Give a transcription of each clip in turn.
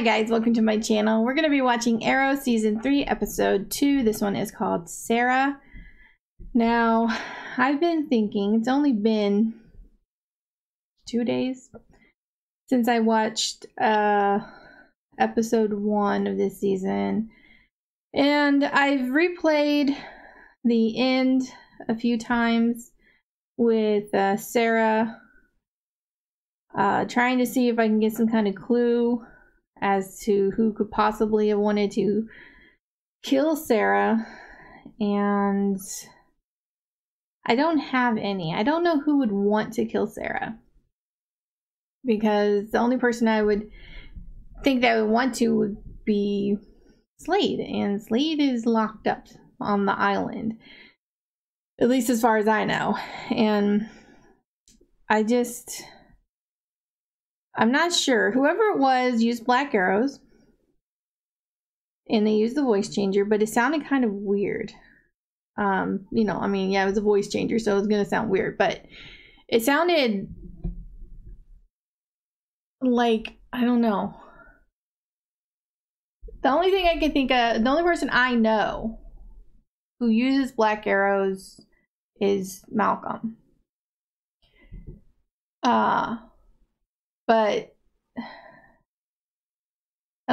Hi guys, welcome to my channel. We're going to be watching Arrow Season 3, Episode 2. This one is called Sara. Now, I've been thinking, it's only been two days since I watched uh, Episode 1 of this season. And I've replayed the end a few times with uh, Sara, uh, trying to see if I can get some kind of clue as to who could possibly have wanted to kill Sara. And I don't have any. I don't know who would want to kill Sara. Because the only person I would think that I would want to would be Slade. And Slade is locked up on the island. At least as far as I know. And I just I'm not sure. Whoever it was used black arrows. And they used the voice changer, but it sounded kind of weird. Um, you know, I mean, yeah, it was a voice changer, so it's gonna sound weird, but it sounded like I don't know. The only thing I can think of, the only person I know who uses black arrows is Malcolm. Uh but I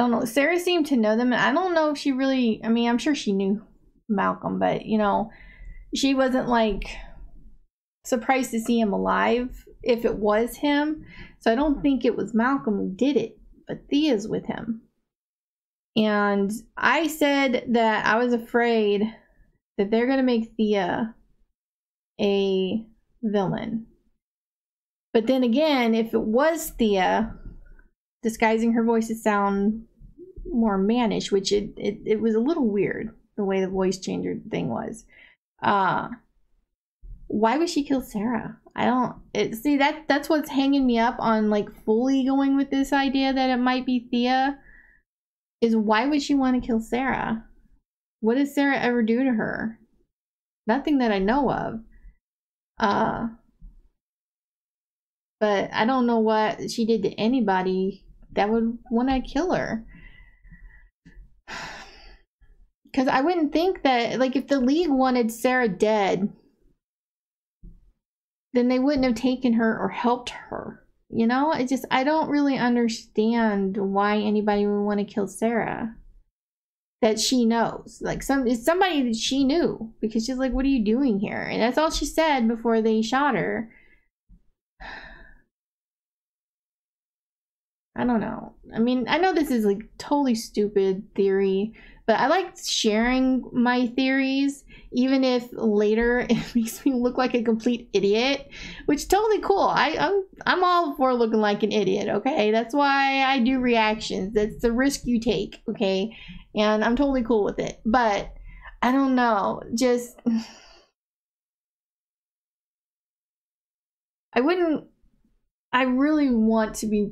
don't know. Sara seemed to know them, and I don't know if she really. I mean, I'm sure she knew Malcolm, but you know, she wasn't like surprised to see him alive if it was him. So I don't hmm. think it was Malcolm who did it, but Thea's with him. And I said that I was afraid that they're going to make Thea a villain but then again, if it was Thea disguising her voice to sound more mannish, which it, it, it was a little weird the way the voice changer thing was. Uh why would she kill Sara? I don't it, see that that's what's hanging me up on like fully going with this idea that it might be Thea is why would she want to kill Sara? What did Sara ever do to her? Nothing that I know of. Uh but I don't know what she did to anybody that would want to kill her. Because I wouldn't think that, like, if the League wanted Sara dead, then they wouldn't have taken her or helped her. You know, I just, I don't really understand why anybody would want to kill Sara. That she knows. Like, some, it's somebody that she knew because she's like, what are you doing here? And that's all she said before they shot her. I don't know. I mean, I know this is like totally stupid theory, but I like sharing my theories, even if later it makes me look like a complete idiot, which totally cool. I, I'm I'm all for looking like an idiot. Okay, that's why I do reactions. That's the risk you take. Okay, and I'm totally cool with it. But I don't know, just I wouldn't. I really want to be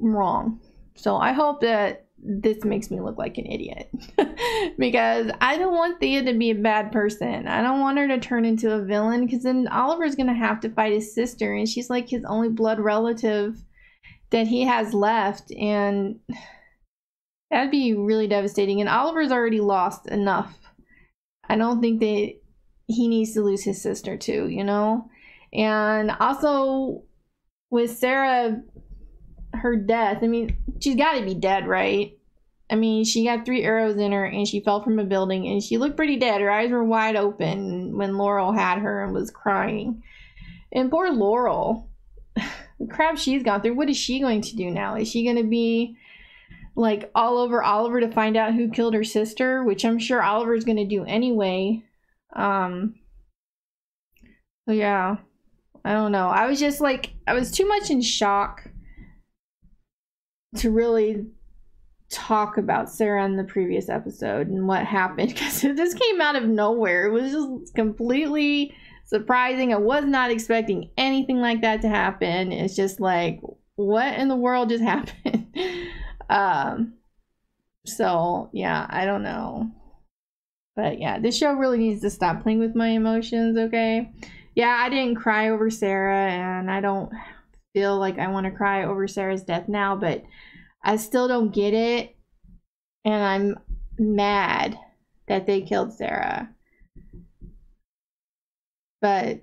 wrong. So I hope that this makes me look like an idiot because I don't want Thea to be a bad person. I don't want her to turn into a villain because then Oliver's gonna have to fight his sister, and she's like his only blood relative that he has left, and that'd be really devastating. And Oliver's already lost enough. I don't think that he needs to lose his sister too, you know? And also with Sara her death, I mean, she's got to be dead, right? I mean, she got three arrows in her and she fell from a building and she looked pretty dead. Her eyes were wide open when Laurel had her and was crying. And poor Laurel, the crap she's gone through, what is she going to do now? Is she going to be like all over Oliver to find out who killed her sister, which I'm sure Oliver's going to do anyway? Um, so yeah, I don't know. I was just like, I was too much in shock to really talk about Sara in the previous episode and what happened because this came out of nowhere. It was just completely surprising. I was not expecting anything like that to happen. It's just like, what in the world just happened? um, so yeah, I don't know. But yeah, this show really needs to stop playing with my emotions, okay? Yeah, I didn't cry over Sara and I don't feel like I want to cry over Sara's death now, but I still don't get it. And I'm mad that they killed Sara. But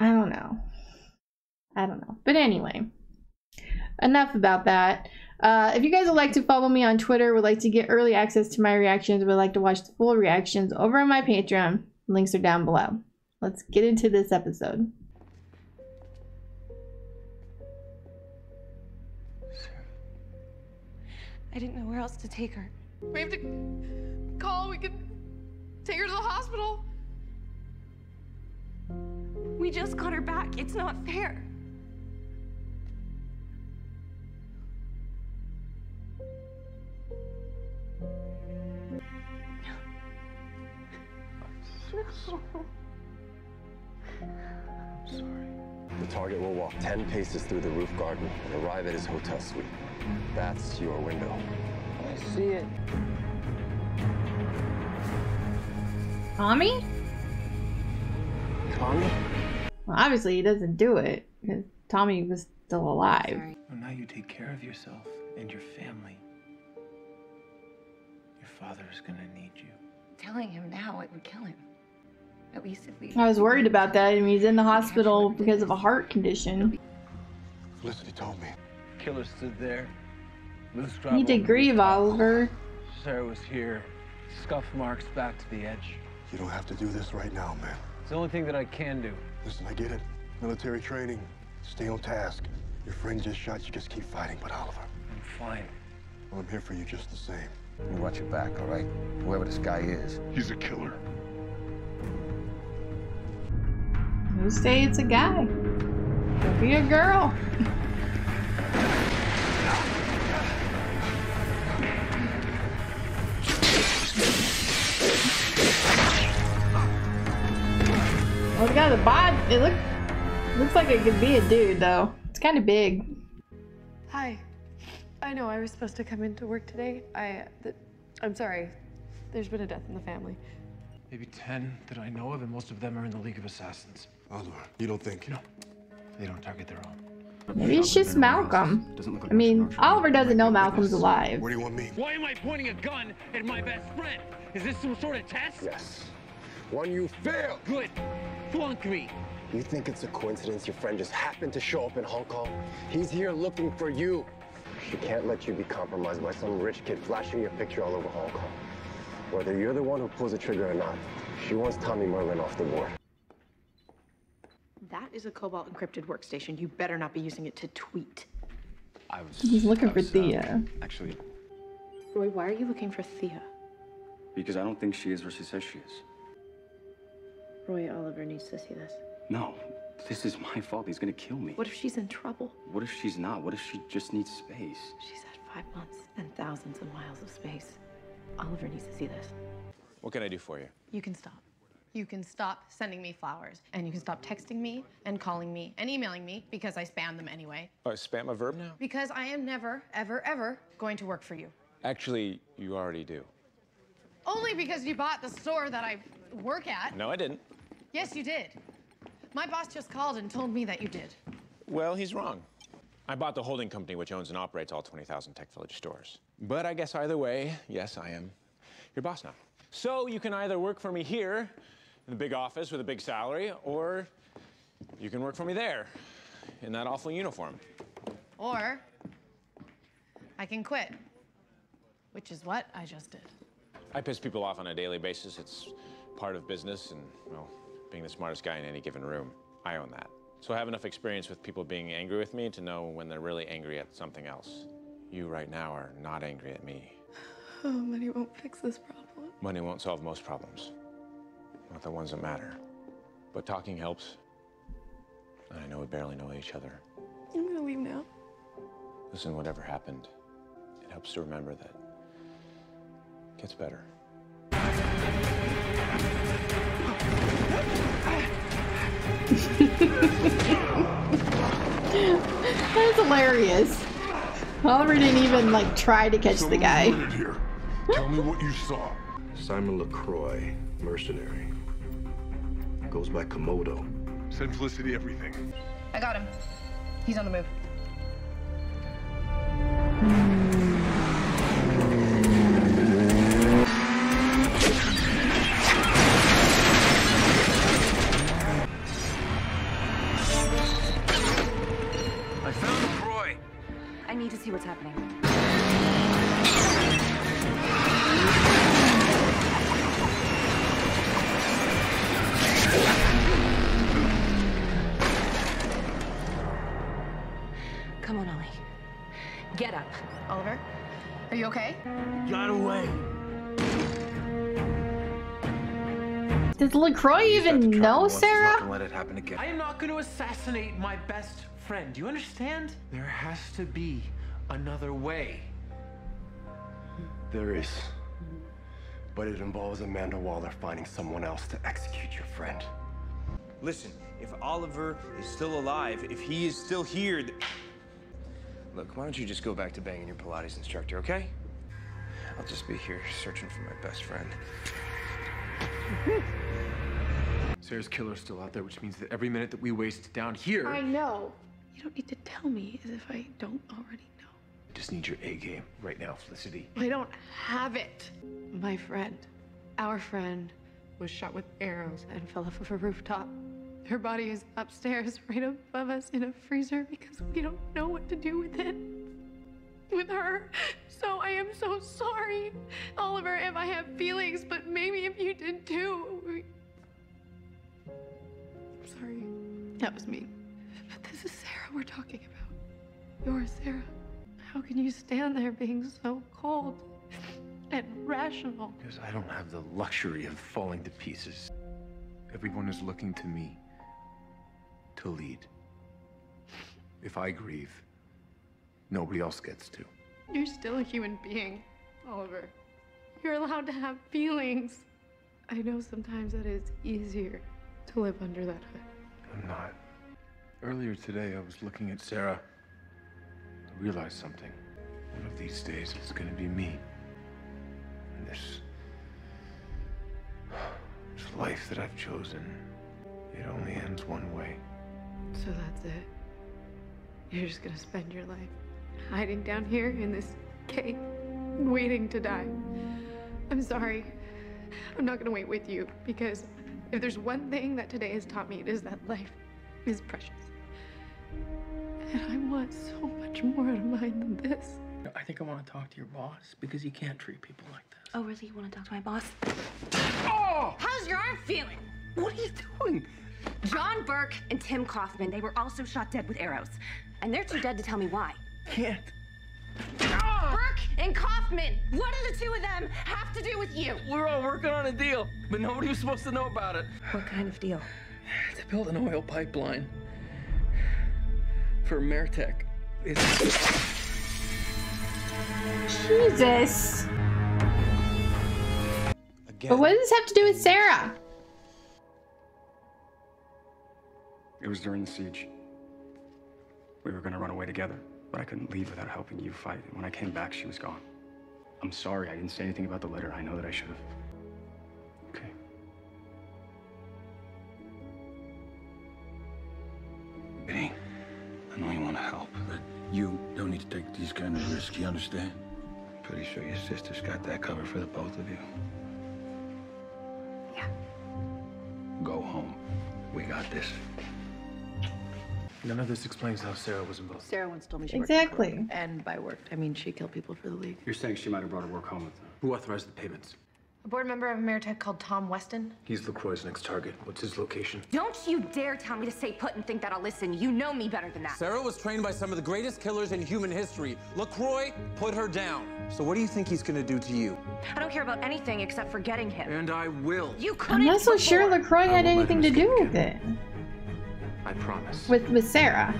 I don't know. I don't know. But anyway, enough about that. Uh, if you guys would like to follow me on Twitter, would like to get early access to my reactions, would like to watch the full reactions over on my Patreon, links are down below. Let's get into this episode. I didn't know where else to take her. We have to call. We can take her to the hospital. We just got her back. It's not fair. I'm sorry. The target will walk 10 paces through the roof garden and arrive at his hotel suite. That's your window. I see it. Tommy? Tommy? Well, obviously he doesn't do it because Tommy was still alive. Well, now you take care of yourself and your family. Your father is gonna need you. Telling him now, it would kill him. At least if we. I was worried about that. I mean, he's in the hospital because of a heart condition. Felicity told me. Killer stood there. Loose He did grieve Oliver. Sara was here. Scuff marks back to the edge. You don't have to do this right now, man. It's the only thing that I can do. Listen, I get it. Military training. Stay on task. Your friend just shot you. Just keep fighting. But Oliver, I'm fine. well, I'm here for you just the same. You watch your back, all right? Whoever this guy is. He's a killer. Who say it's a guy? Could be a girl. The guy, the bod, it look, looks like it could be a dude though. It's kind of big. Hi. I know I was supposed to come into work today. I. Th- I'm sorry. There's been a death in the family. Maybe 10 that I know of, and most of them are in the League of Assassins. Oliver, you don't think? No. They don't target their own. Maybe it's just Malcolm. Doesn't look like I mean, much of an option. Oliver doesn't know Malcolm's alive. What do you want me? Why am I pointing a gun at my best friend? Is this some sort of test? Yes. One you failed. Good. Flunk me. You think it's a coincidence your friend just happened to show up in Hong Kong? He's here looking for you. She can't let you be compromised by some rich kid flashing your picture all over Hong Kong. Whether you're the one who pulls the trigger or not, she wants Tommy Merlyn off the board. That is a Cobalt encrypted workstation. You better not be using it to tweet. I was. He's looking I for was, uh, Thea. Actually, Roy, why are you looking for Thea? because I don't think she is where she says she is. Roy Oliver needs to see this. No, this is my fault. He's gonna kill me. What if she's in trouble? What if she's not? What if she just needs space? She's had five months and thousands of miles of space. Oliver needs to see this. What can I do for you? You can stop. You can stop sending me flowers. And you can stop texting me and calling me and emailing me because I spam them anyway. Oh, spam a verb now? Because I am never, ever, ever going to work for you. Actually, you already do. Only because you bought the store that I work at. No, I didn't. Yes, you did. My boss just called and told me that you did. Well, he's wrong. I bought the holding company which owns and operates all 20,000 Tech Village stores. But I guess either way, yes, I am your boss now. So you can either work for me here in the big office with a big salary, or you can work for me there in that awful uniform. Or I can quit, which is what I just did. I piss people off on a daily basis. It's part of business and, well, being the smartest guy in any given room. I own that. So I have enough experience with people being angry with me to know when they're really angry at something else. You right now are not angry at me. Oh, money won't fix this problem. Money won't solve most problems, not the ones that matter. But talking helps. And I know we barely know each other. I'm gonna leave now. Listen, whatever happened, it helps to remember that it gets better. That's hilarious. Oliver didn't even like try to catch the guy. Here. Tell me what you saw. Simon LaCroix, mercenary. Goes by Komodo. Send Felicity everything. I got him. He's on the move. Hmm. Are you okay? Got away. Does LaCroix even know Sarah? let it happen again. I am not going to assassinate my best friend. Do you understand? There has to be another way. There is. But it involves Amanda Waller finding someone else to execute your friend. Listen, if Oliver is still alive, if he is still here, look, why don't you just go back to banging your Pilates instructor, okay? I'll just be here searching for my best friend. Sara's killer's still out there, which means that every minute that we waste down here, I know. You don't need to tell me as if I don't already know. I just need your A game right now, Felicity. I don't have it. My friend, our friend, was shot with arrows and fell off of a rooftop. Her body is upstairs, right above us in a freezer because we don't know what to do with it. With her. So I am so sorry, Oliver, if I have feelings, but maybe if you did too. We- I'm sorry. That was me. But this is Sara we're talking about. You're Sara. How can you stand there being so cold and rational? Because I don't have the luxury of falling to pieces. Everyone is looking to me to lead. If I grieve, nobody else gets to. You're still a human being, Oliver. You're allowed to have feelings. I know sometimes that it's easier to live under that hood. I'm not. Earlier today, I was looking at Sara. I realized something. One of these days, it's gonna be me. And this. This life that I've chosen, it only ends one way. So that's it. You're just gonna spend your life hiding down here in this cave, waiting to die. I'm sorry. I'm not gonna wait with you because if there's one thing that today has taught me, it is that life is precious. And I want so much more out of mine than this. I think I want to talk to your boss because you can't treat people like this. Oh, really? You want to talk to my boss? Oh! How's your arm feeling? What are you doing? John Burke and Tim Kaufman, they were also shot dead with arrows. And they're too dead to tell me why. Can't. Burke and Kaufman, what do the two of them have to do with you? We're all working on a deal, but nobody was supposed to know about it. What kind of deal? To build an oil pipeline for Mertec. It's Jesus. But what does this have to do with Sara? It was during the siege. We were gonna run away together, but I couldn't leave without helping you fight. And when I came back, she was gone. I'm sorry I didn't say anything about the letter. I know that I should have. Okay. Benny, I know you want to help, but you don't need to take these kind of risks, you understand? Pretty sure your sister's got that covered for the both of you. Yeah. Go home. We got this. None of this explains how Sara was involved. Sara once told me she Exactly. worked for And by worked, I mean she killed people for the league. You're saying she might have brought her work home with her? Who authorized the payments? A board member of Ameritek called Tom Weston. He's LaCroix's next target. What's his location? Don't you dare tell me to stay put and think that I'll listen. You know me better than that. Sara was trained by some of the greatest killers in human history. LaCroix put her down. So what do you think he's gonna do to you? I don't care about anything except for getting him. And I will. You couldn't. I'm not so sure. LaCroix had I won't let anything to do escape with it. I promise. With with Sara.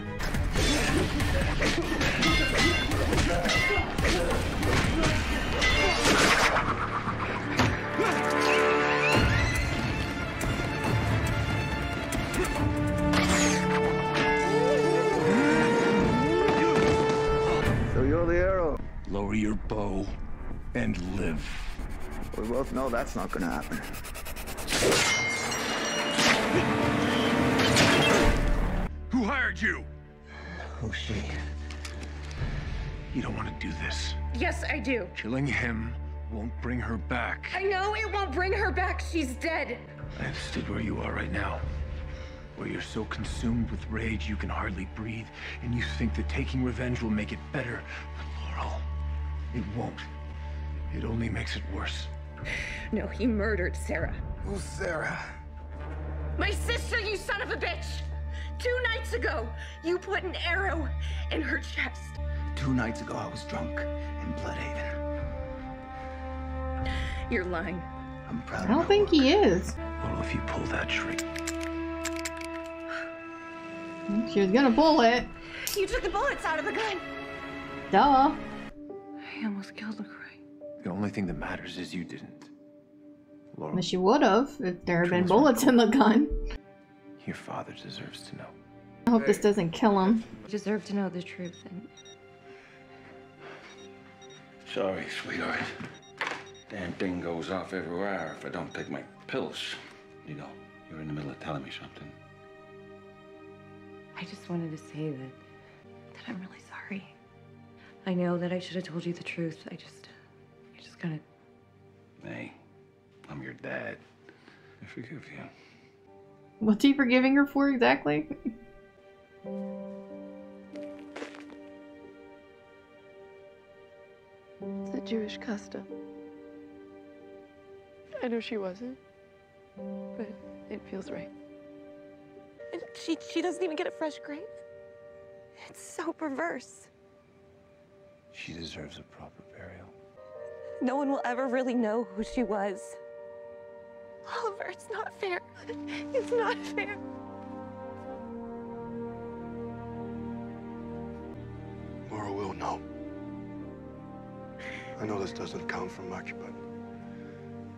So you're the arrow. Lower your bow and live. We both know that's not gonna happen. Who hired you? Oh, Who's she? You don't want to do this. Yes, I do. Killing him won't bring her back. I know it won't bring her back. She's dead. I understood where you are right now. Where you're so consumed with rage you can hardly breathe, and you think that taking revenge will make it better. But It won't. It only makes it worse. No, he murdered Sara. Who's Sara? My sister, you son of a bitch! Two nights ago, you put an arrow in her chest. Two nights ago, I was drunk in Blüdhaven. You're lying. I'm proud I don't think he is. Well, if you pull that trigger. She was gonna pull it. You took the bullets out of the gun. Duh. I almost killed LaCroix. The only thing that matters is you didn't. Laurel, But she would have if there had been bullets in the gun. Your father deserves to know. I hope this doesn't kill him. You deserve to know the truth and Sorry, sweetheart. Damn thing goes off every hour if I don't take my pills. You know, you're in the middle of telling me something. I just wanted to say that that I'm really sorry. I know that I should have told you the truth. I just I just gotta Hey, I'm your dad. I forgive you. What's he forgiving her for exactly? It's a Jewish custom. I know she wasn't, but it feels right. And she, she doesn't even get a fresh grave? It's so perverse. She deserves a proper burial. No one will ever really know who she was. Oliver, it's not fair. It's not fair. Laura will know. I know this doesn't count for much, but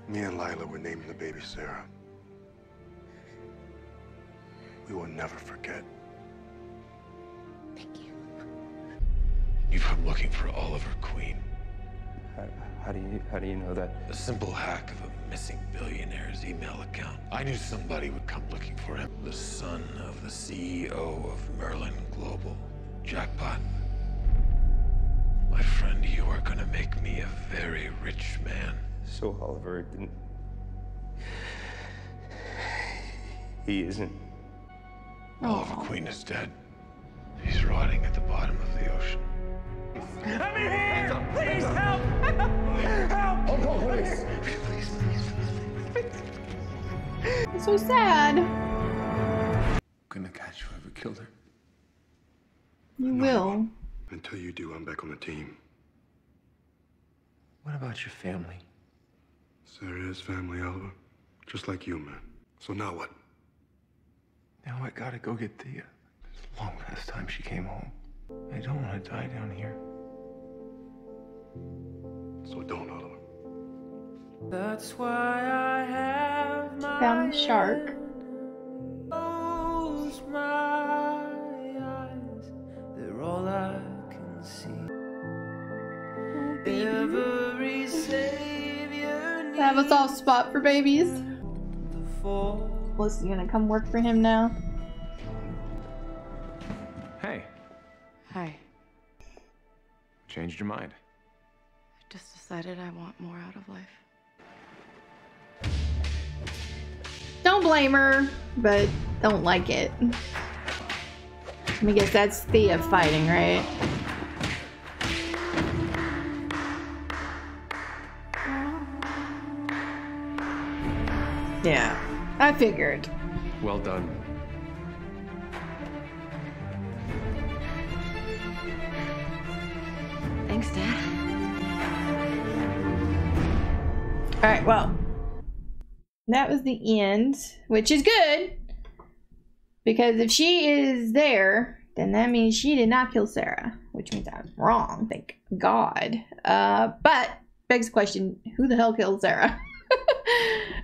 me and Lyla were naming the baby Sara. We will never forget. Thank you. You've been looking for Oliver Queen. How, how do you how do you know that? A simple hack of a missing billionaire's email account. I knew somebody would come looking for him. The son of the CEO of Merlyn Global. Jackpot. My friend, you are gonna make me a very rich man. So Oliver didn't. He isn't. Oliver Queen is dead. He's rotting at the bottom of the ocean. I'm in here! Please help! Help! Oh no, please! Please, please, please. It's so sad. gonna catch whoever killed her. You will. Until you do, I'm back on the team. What about your family? Sara is family, Oliver. Just like you, man. So now what? Now I gotta go get Thea. It's long past time she came home. I don't want to die down here. So don't, Oliver. That's why I have my Found the shark. closed my eyes. They're all I can see. Oh, Every savior have a soft spot for babies. fall. Melissa's gonna come work for him now. Hey, Hi. changed your mind. I just decided I want more out of life. Don't blame her, but don't like it. I guess that's Thea fighting, right? Yeah, I figured. Well done. Thanks, Dad. All right, well, that was the end, which is good because if she is there, then that means she did not kill Sara, which means I'm wrong. Thank God. Uh, but begs the question: Who the hell killed Sara?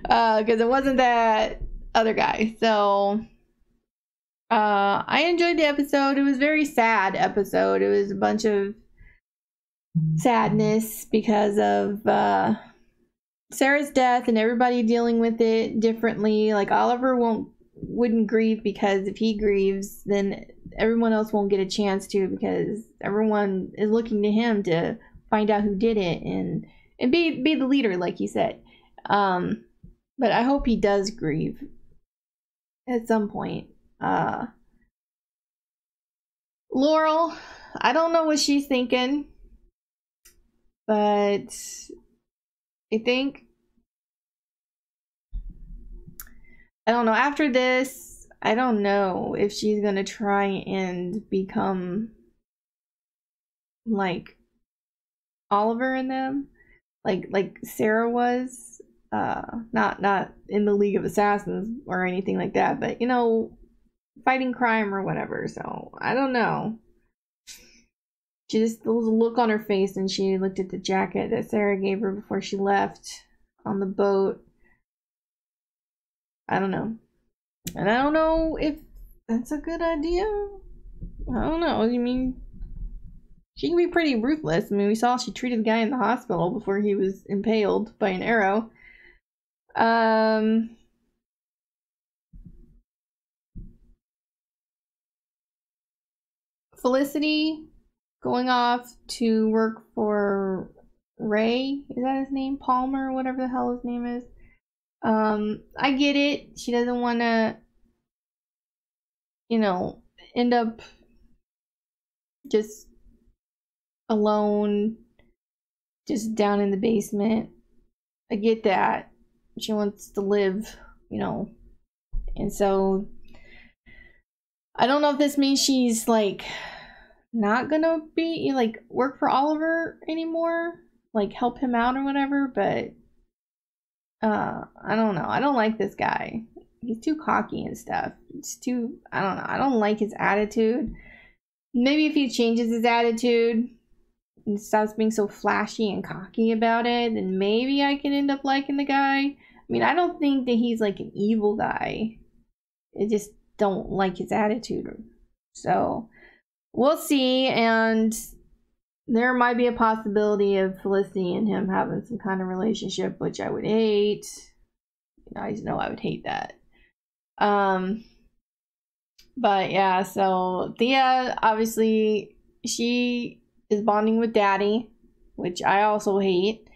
Because it wasn't that other guy. So uh, I enjoyed the episode. It was very sad episode. It was a bunch of sadness because of uh, Sara's death and everybody dealing with it differently. Like Oliver won't wouldn't grieve because if he grieves, then everyone else won't get a chance to because everyone is looking to him to find out who did it and and be be the leader, like he said. Um, but I hope he does grieve at some point. Uh, Laurel, I don't know what she's thinking, but I think I don't know. After this, I don't know if she's gonna try and become like Oliver in them, like like Sara was. Uh, not not in the League of Assassins or anything like that, but you know, fighting crime or whatever. So I don't know. She just there was a look on her face, and she looked at the jacket that Sara gave her before she left on the boat. I don't know. And I don't know if that's a good idea. I don't know. I mean, she can be pretty ruthless. I mean, we saw she treated the guy in the hospital before he was impaled by an arrow. Um. Felicity going off to work for Ray. Is that his name? Palmer, whatever the hell his name is. Um, I get it. She doesn't want to, you know, end up just alone, just down in the basement. I get that. She wants to live, you know. And so I don't know if this means she's like not gonna be like work for Oliver anymore, like help him out or whatever, but uh I don't know. I don't like this guy. He's too cocky and stuff. It's too I don't know. I don't like his attitude. Maybe if he changes his attitude and stops being so flashy and cocky about it, then maybe I can end up liking the guy. I mean, I don't think that he's like an evil guy. I just don't like his attitude. So, we'll see. And there might be a possibility of Felicity and him having some kind of relationship, which I would hate. You guys know I would hate that. Um, but yeah, so Thea obviously she is bonding with Daddy, which I also hate.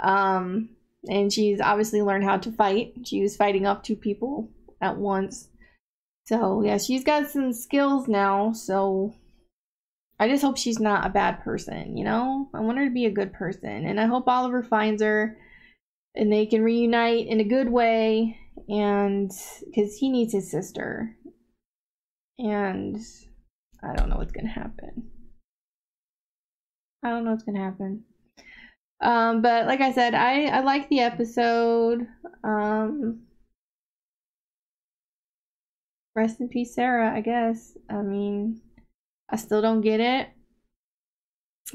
Um, and she's obviously learned how to fight. She was fighting off two people at once. So yeah, she's got some skills now. So I just hope she's not a bad person, you know? I want her to be a good person. And I hope Oliver finds her and they can reunite in a good way. And because he needs his sister. And I don't know what's going to happen. I don't know what's going to happen. Um, but like I said, I, I like the episode. Um, rest in peace, Sara, I guess. I mean, I still don't get it.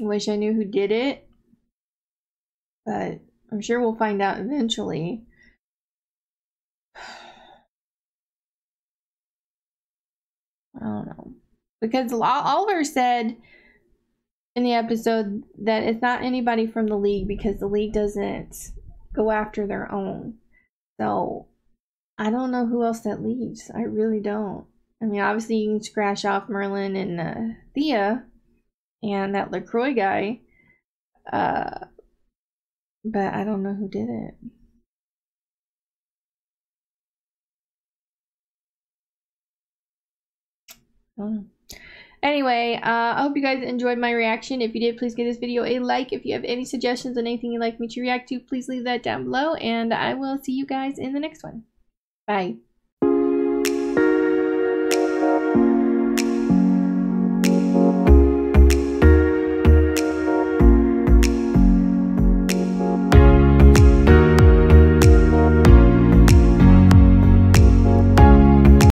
Wish I knew who did it. But I'm sure we'll find out eventually. I don't know. Because Oliver said in the episode that it's not anybody from the league because the league doesn't go after their own. So I don't know who else that leaves. I really don't. I mean, obviously you can scratch off Merlyn and uh, Thea and that LaCroix guy. Uh, but I don't know who did it. Anyway, uh, I hope you guys enjoyed my reaction. If you did, please give this video a like. If you have any suggestions on anything you'd like me to react to, please leave that down below. And I will see you guys in the next one. Bye.